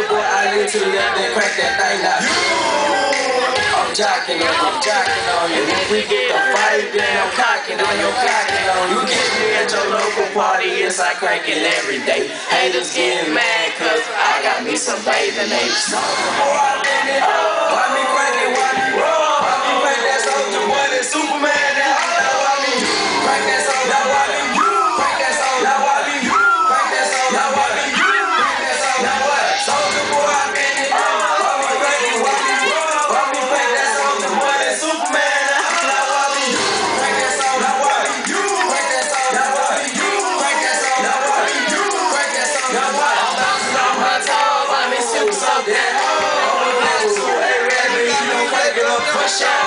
it to the left and crack that thing down. I'm jocking on you, jocking on you. If we get the fight, then I'm cocking on you, cocking on you. Get me at your local party, yes, I crank it every day. Haters getting mad, cause I got me some bathing apes. little push out.